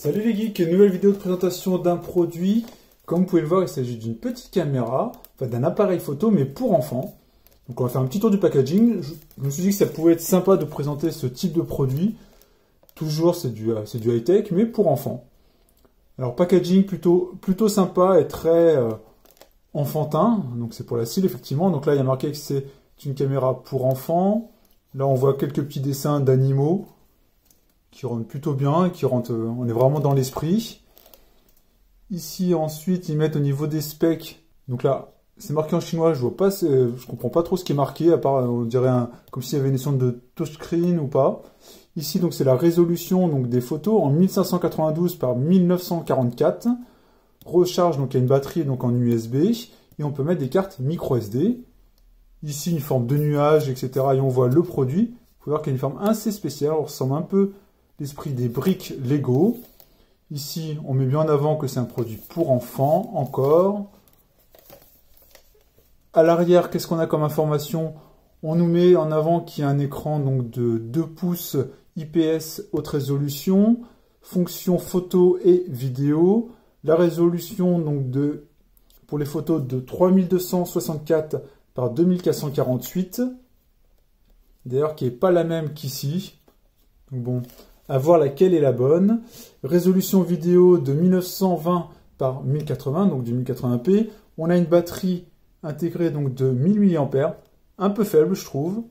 Salut les geeks, nouvelle vidéo de présentation d'un produit. Comme vous pouvez le voir, il s'agit d'une petite caméra, enfin d'un appareil photo, mais pour enfants. Donc on va faire un petit tour du packaging. Je, me suis dit que ça pouvait être sympa de présenter ce type de produit. Toujours, c'est du, euh, high-tech, mais pour enfants. Alors packaging plutôt, sympa et très euh, enfantin. Donc c'est pour la cile, effectivement. Donc là, il y a marqué que c'est une caméra pour enfants. Là, on voit quelques petits dessins d'animaux qui rentre plutôt bien, qui euh, on est vraiment dans l'esprit. Ici, ensuite, ils mettent au niveau des specs. Donc là, c'est marqué en chinois, je vois pas, je comprends pas trop ce qui est marqué, à part, on dirait comme s'il y avait une notion de touchscreen ou pas. Ici, donc, c'est la résolution donc, des photos en 1592 par 1944. Recharge, donc, il y a une batterie donc, en USB. Et on peut mettre des cartes micro SD. Ici, une forme de nuage, etc. Et on voit le produit. Vous pouvez voir qu'il y a une forme assez spéciale. On ressemble un peu l'esprit des briques Lego. Ici, on met bien en avant que c'est un produit pour enfants, encore. À l'arrière, qu'est-ce qu'on a comme information? On nous met en avant qu'il y a un écran donc, de 2 pouces IPS haute résolution, fonction photo et vidéo. La résolution donc, de, pour les photos de 3264 par 2448. D'ailleurs, qui n'est pas la même qu'ici. bon, à voir laquelle est la bonne. Résolution vidéo de 1920 par 1080, donc du 1080p. On a une batterie intégrée donc de 1000 mAh, un peu faible je trouve.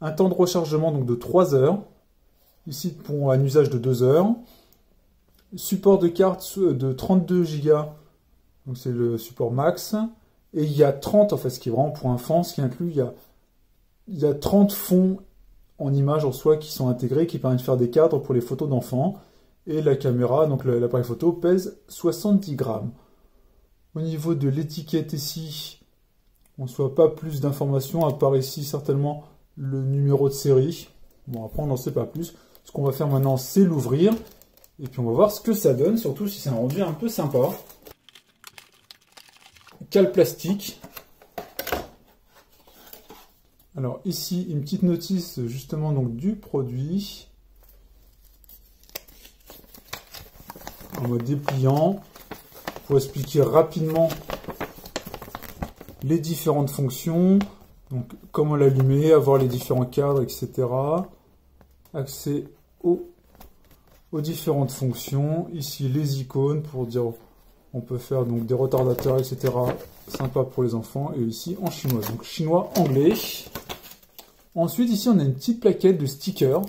Un temps de rechargement donc de 3 heures. Ici pour un usage de 2 heures. Support de carte de 32 Go, donc c'est le support max. Et il y a 30, en fait, ce qui est vraiment pour enfants, ce qui inclut, il y a, il y a 30 fonds en images en soi qui sont intégrés, qui permettent de faire des cadres pour les photos d'enfants. Et la caméra, donc l'appareil photo, pèse 70 grammes. Au niveau de l'étiquette ici, on ne soit pas plus d'informations, à part ici certainement le numéro de série. Bon, après on n'en sait pas plus. Ce qu'on va faire maintenant, c'est l'ouvrir. Et puis on va voir ce que ça donne, surtout si c'est un rendu un peu sympa. Cale plastique. Alors ici, une petite notice justement donc du produit. En mode dépliant. Pour expliquer rapidement les différentes fonctions. Donc comment l'allumer, avoir les différents cadres, etc. Accès aux, différentes fonctions. Ici les icônes pour dire on peut faire donc des retardateurs, etc. Sympa pour les enfants. Et ici en chinois. Donc chinois, anglais. Ensuite, ici, on a une petite plaquette de stickers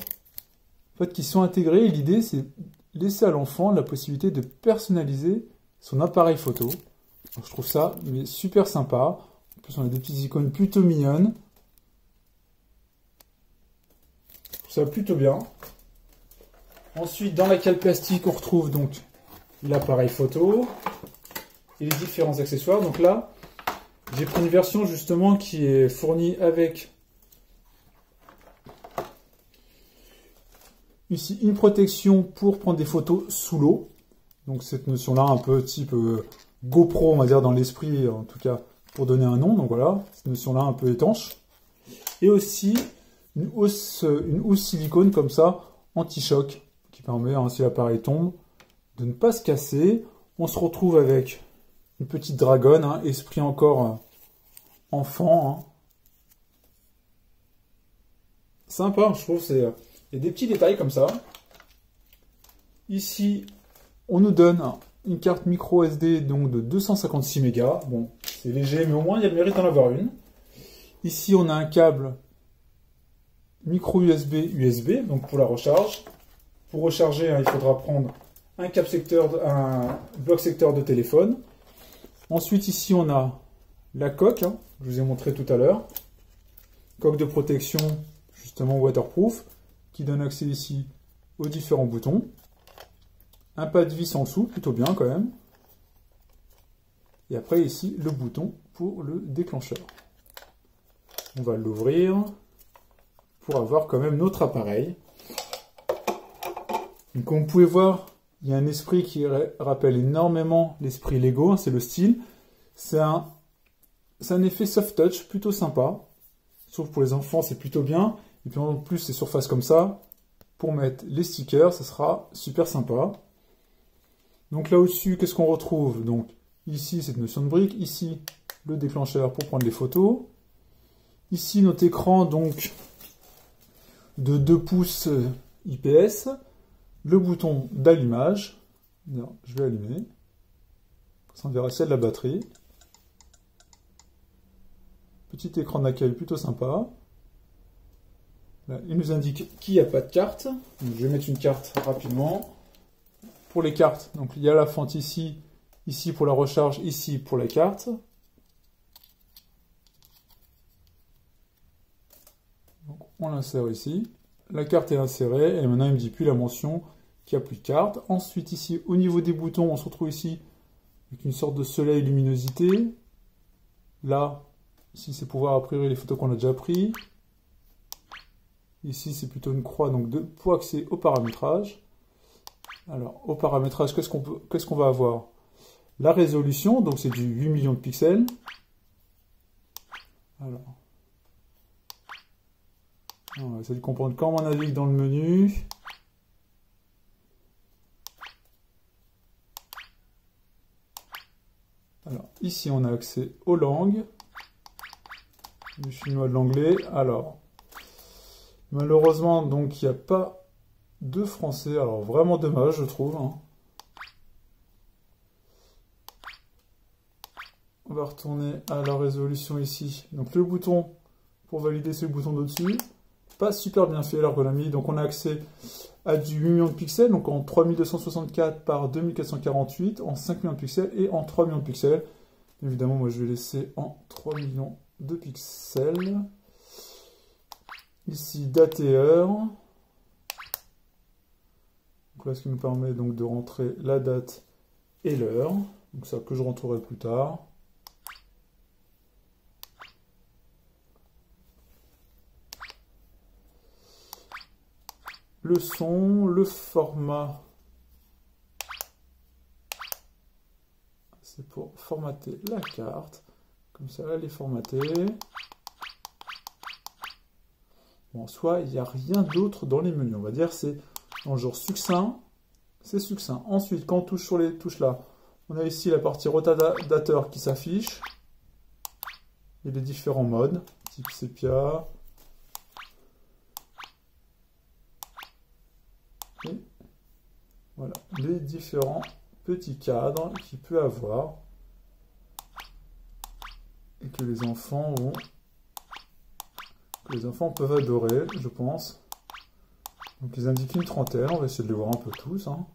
fait, qui sont intégrés. l'idée, c'est laisser à l'enfant la possibilité de personnaliser son appareil photo. je trouve ça super sympa. En plus, on a des petites icônes plutôt mignonnes. Je trouve ça plutôt bien. Ensuite, dans la cale plastique, on retrouve donc l'appareil photo et les différents accessoires. Donc là, j'ai pris une version justement qui est fournie avec Ici, une protection pour prendre des photos sous l'eau. Donc cette notion-là, un peu type euh, GoPro, on va dire, dans l'esprit, en tout cas, pour donner un nom. Donc voilà, cette notion-là un peu étanche. Et aussi une housse, silicone comme ça, anti-choc, qui permet, hein, si l'appareil tombe, de ne pas se casser. On se retrouve avec une petite dragonne, hein, esprit encore euh, enfant. Hein. Sympa, je trouve, c'est... Il des petits détails comme ça. Ici, on nous donne une carte micro SD donc de 256 mégas. Bon, c'est léger, mais au moins il y a le mérite d'en avoir une. Ici, on a un câble micro USB USB, donc pour la recharge. Pour recharger, hein, il faudra prendre un cap secteur, bloc secteur de téléphone. Ensuite, ici, on a la coque, hein, je vous ai montré tout à l'heure. Coque de protection, justement waterproof qui donne accès ici aux différents boutons. Un pas de vis en dessous, plutôt bien quand même. Et après ici, le bouton pour le déclencheur. On va l'ouvrir pour avoir quand même notre appareil. comme vous pouvez voir, il y a un esprit qui rappelle énormément l'esprit Lego, hein, c'est le style. C'est un, un effet soft touch plutôt sympa. Sauf pour les enfants, c'est plutôt bien. Et puis en plus, ces surfaces comme ça, pour mettre les stickers, ça sera super sympa. Donc là au-dessus, qu'est-ce qu'on retrouve? Donc ici, cette notion de brique. Ici, le déclencheur pour prendre les photos. Ici, notre écran donc de 2 pouces IPS. Le bouton d'allumage. Je vais allumer. Ça on verra celle de la batterie. Petit écran d'accueil plutôt sympa. Il nous indique qu'il n'y a pas de carte. je vais mettre une carte rapidement. Pour les cartes, donc il y a la fente ici, ici pour la recharge, ici pour la carte. on l'insère ici. La carte est insérée et maintenant il me dit plus la mention qu'il n'y a plus de carte. Ensuite ici, au niveau des boutons, on se retrouve ici avec une sorte de soleil luminosité. Là, Ici, c'est pour voir a priori les photos qu'on a déjà pris. Ici, c'est plutôt une croix, donc de, pour accéder au paramétrage. Alors, au paramétrage, qu'est-ce qu'on qu'est-ce qu'on va avoir? La résolution, donc c'est du 8 millions de pixels. Alors, on va essayer de comprendre comment on navigue dans le menu. Alors, ici, on a accès aux langues du chinois de l'anglais. Alors, malheureusement, donc, il n'y a pas de français. Alors, vraiment dommage, je trouve. Hein. On va retourner à la résolution ici. Donc, le bouton pour valider, c'est le bouton d'au-dessus. Pas super bien fait l'ergonomie. Donc, on a accès à du 8 millions de pixels, donc en 3264 par 2448, en 5 millions de pixels et en 3 millions de pixels. Évidemment, moi, je vais laisser en 3 millions de pixels. Ici, date et heure. Donc là, ce qui nous permet donc de rentrer la date et l'heure. Donc ça que je rentrerai plus tard. Le son, le format. C'est pour formater la carte. Comme ça, elle est formatée. Bon, soit il n'y a rien d'autre dans les menus. On va dire c'est le genre succinct. C'est succinct. Ensuite, quand on touche sur les touches là, on a ici la partie rotateur qui s'affiche. Et les différents modes, type sépia. Et voilà, les différents petits cadres qu'il peut avoir et que les enfants vont les enfants peuvent adorer, je pense. Donc ils indiquent une trentaine, on va essayer de les voir un peu tous. Hein.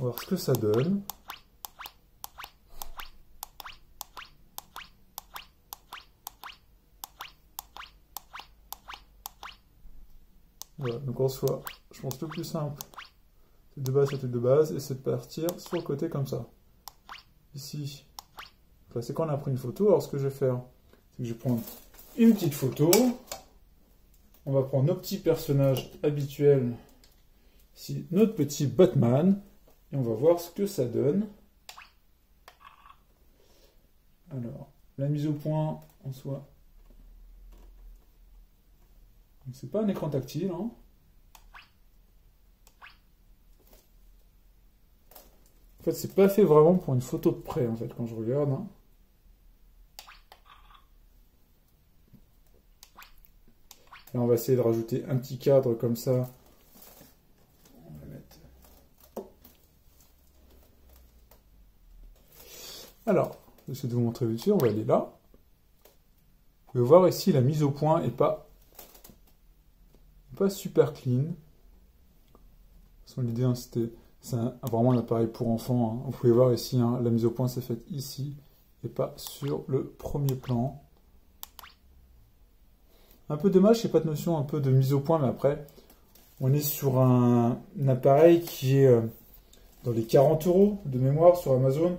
On va voir ce que ça donne. Voilà, donc en soi, je pense que le plus simple, c'est de base, c'est de base, et c'est de partir sur le côté comme ça. Ici, c'est quand on a pris une photo. Alors, ce que je vais faire, c'est que je vais prendre une petite photo. On va prendre nos petits personnages habituels. Ici, notre petit Batman. Et on va voir ce que ça donne. Alors, la mise au point en soi. C'est pas un écran tactile. Hein. En fait, c'est pas fait vraiment pour une photo de près, en fait, quand je regarde. Hein. Là, on va essayer de rajouter un petit cadre comme ça. Alors, je vais essayer de vous montrer dessus. On va aller là. Vous pouvez voir ici, la mise au point n'est pas, pas super clean. L'idée, hein, c'était c'est vraiment un appareil pour enfants. Hein. Vous pouvez voir ici, hein, la mise au point s'est faite ici et pas sur le premier plan. Un peu dommage, c'est pas de notion un peu de mise au point, mais après, on est sur un, appareil qui est euh, dans les 40 euros de mémoire sur Amazon.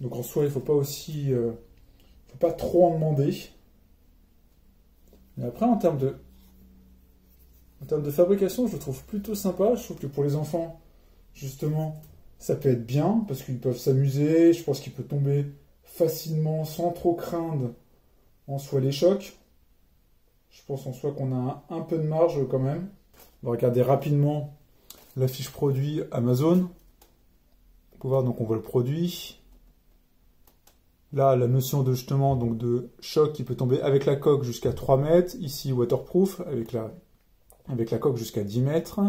Donc en soi, il ne faut pas aussi, euh, faut pas trop en demander. Mais après, en termes de, en termes de fabrication, je le trouve plutôt sympa. Je trouve que pour les enfants, justement, ça peut être bien parce qu'ils peuvent s'amuser. Je pense qu'il peut tomber facilement sans trop craindre en soi les chocs. Je pense en soi qu'on a un, peu de marge quand même. On va regarder rapidement la fiche produit Amazon. On peut voir, donc on voit le produit. Là, la notion de justement donc de choc qui peut tomber avec la coque jusqu'à 3 mètres. Ici, waterproof avec la, avec la coque jusqu'à 10 mètres.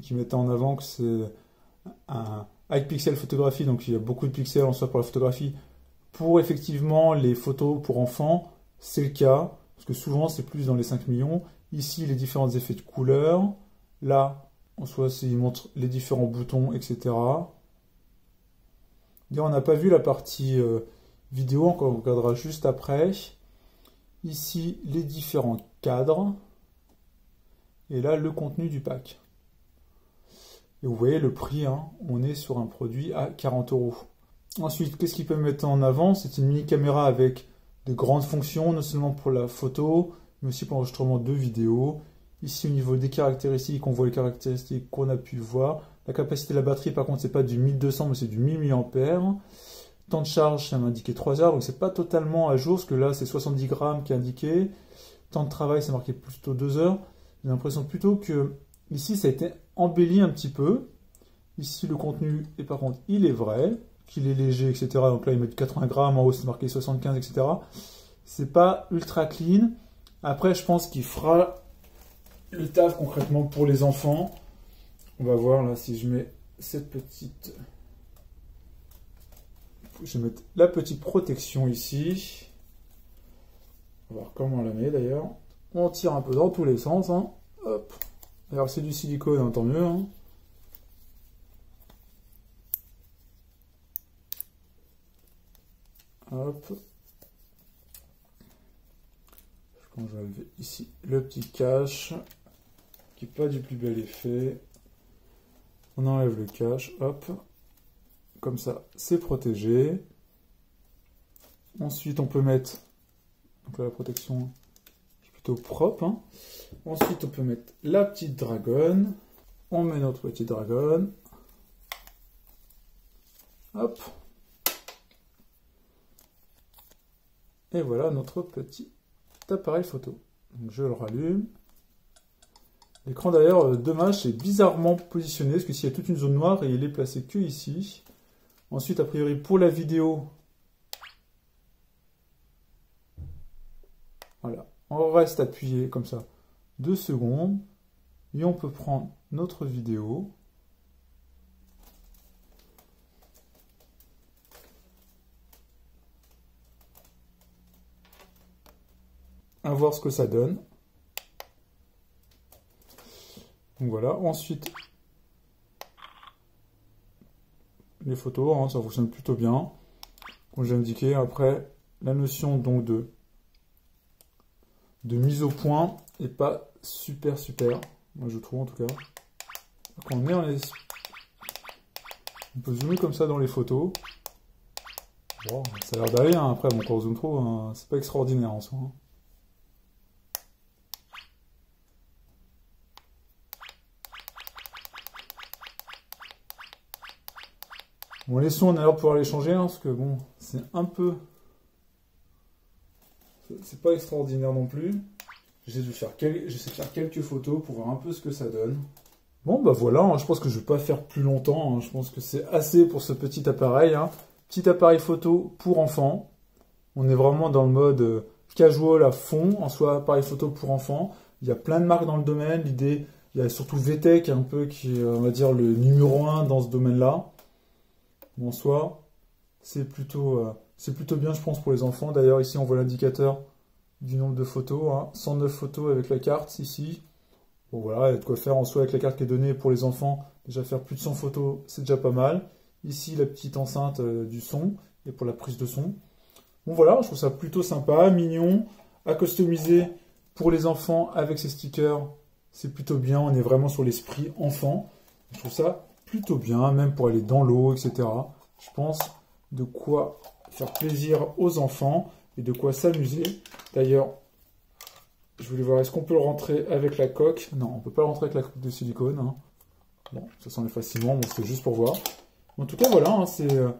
Qui mettent en avant que c'est un high pixel photographie, donc il y a beaucoup de pixels en soi pour la photographie. Pour effectivement les photos pour enfants, c'est le cas, parce que souvent c'est plus dans les 5 millions. Ici, les différents effets de couleur. Là, en soi, il montre les différents boutons, etc. on n'a pas vu la partie euh, vidéo, on regardera juste après. Ici, les différents cadres. Et là, le contenu du pack. Et vous voyez le prix, hein, on est sur un produit à 40 euros. Ensuite, qu'est-ce qu'il peut mettre en avant? C'est une mini caméra avec de grandes fonctions, non seulement pour la photo, mais aussi pour l'enregistrement de vidéos. Ici, au niveau des caractéristiques, on voit les caractéristiques qu'on a pu voir. La capacité de la batterie, par contre, c'est pas du 1200, mais c'est du 1000 mAh. Temps de charge, ça m'a indiqué 3 heures, donc c'est pas totalement à jour, parce que là, c'est 70 grammes qui est indiqué. Temps de travail, c'est marqué plutôt 2 heures. J'ai l'impression plutôt que ici, ça a été embelli un petit peu. Ici, le contenu, et par contre, il est vrai, qu'il est léger, etc. Donc là, il met 80 grammes, en haut, c'est marqué 75, etc. C'est pas ultra clean. Après, je pense qu'il fera le taf concrètement pour les enfants. On va voir là si je mets cette petite... Je vais mettre la petite protection ici. On va voir comment on la met d'ailleurs. On tire un peu dans tous les sens. Hein. Hop. Alors c'est du silicone, hein, tant mieux. Hein. Hop. Je vais enlever ici le petit cache qui n'est pas du plus bel effet. On enlève le cache, hop. Comme ça, c'est protégé. Ensuite, on peut mettre donc la protection est plutôt propre. Hein. Ensuite, on peut mettre la petite dragonne. On met notre petite dragonne. Hop. Et voilà notre petit appareil photo. Je le rallume. L'écran d'ailleurs, euh, dommage, c'est bizarrement positionné, parce que s'il y a toute une zone noire, et il est placé que ici. Ensuite, a priori, pour la vidéo, voilà, on reste appuyé comme ça deux secondes, et on peut prendre notre vidéo. À voir ce que ça donne. Donc voilà, ensuite, les photos, hein, ça fonctionne plutôt bien. Comme j'ai indiqué, après, la notion donc de, de mise au point est pas super super, moi je trouve en tout cas. Quand on, on peut zoomer comme ça dans les photos. Bon, ça a l'air d'aller, hein. après bon, quand on zoome trop, hein, c'est pas extraordinaire en soi. Bon, les sons, on a l'air de pouvoir les changer, hein, parce que bon, c'est un peu... C'est pas extraordinaire non plus. J'essaie de, faire quelques photos pour voir un peu ce que ça donne. Bon, bah voilà, hein, je pense que je vais pas faire plus longtemps. Hein. je pense que c'est assez pour ce petit appareil. Petit appareil photo pour enfants. On est vraiment dans le mode euh, casual à fond, en soi appareil photo pour enfants. Il y a plein de marques dans le domaine. L'idée, il y a surtout VTech un peu qui est, on va dire, le numéro un dans ce domaine-là en soi, c'est plutôt, euh, plutôt bien, je pense, pour les enfants. D'ailleurs, ici, on voit l'indicateur du nombre de photos. 109 hein. photos avec la carte, ici. Bon, voilà, il y de quoi faire en soi avec la carte qui est donnée pour les enfants. Déjà, faire plus de 100 photos, c'est déjà pas mal. Ici, la petite enceinte euh, du son, et pour la prise de son. Bon, voilà, je trouve ça plutôt sympa, mignon, à customiser pour les enfants avec ces stickers. C'est plutôt bien, on est vraiment sur l'esprit enfant. Je trouve ça plutôt bien, même pour aller dans l'eau, etc. Je pense de quoi faire plaisir aux enfants et de quoi s'amuser. D'ailleurs, je voulais voir, est-ce qu'on peut le rentrer avec la coque? Non, on peut pas le rentrer avec la coque de silicone. Hein. Bon, ça s'en est facilement, bon, c'est juste pour voir. En tout cas, voilà, hein, c'est un euh,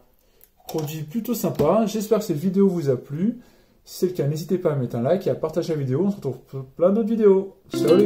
produit plutôt sympa. J'espère que cette vidéo vous a plu. Si c'est le cas, n'hésitez pas à mettre un like et à partager la vidéo. On se retrouve pour plein d'autres vidéos. Ciao